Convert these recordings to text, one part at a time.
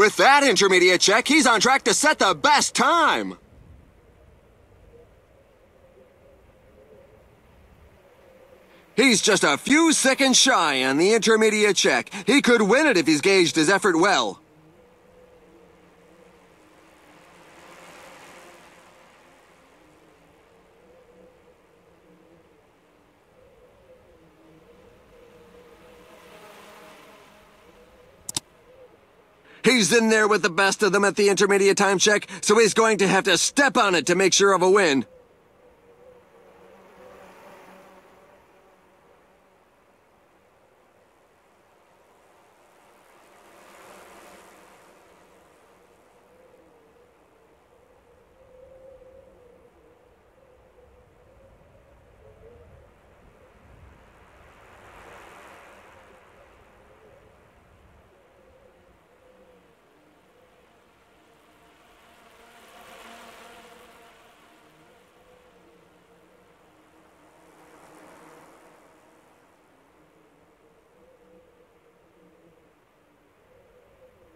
With that intermediate check, he's on track to set the best time. He's just a few seconds shy on the intermediate check. He could win it if he's gauged his effort well. He's in there with the best of them at the intermediate time check, so he's going to have to step on it to make sure of a win.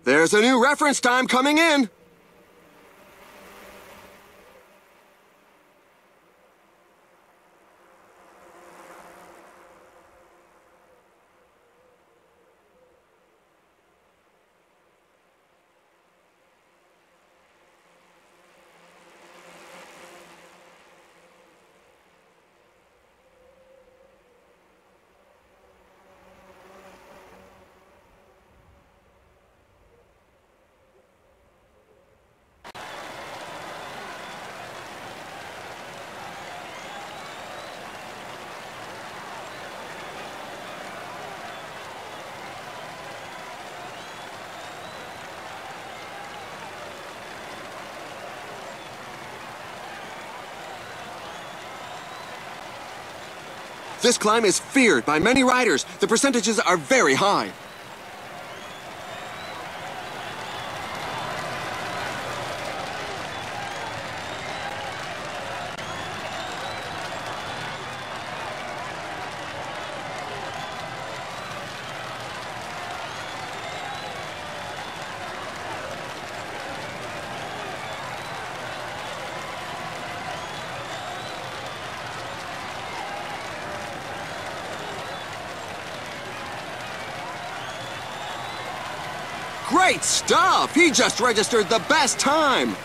There's a new reference time coming in. This climb is feared by many riders. The percentages are very high. Great stuff! He just registered the best time!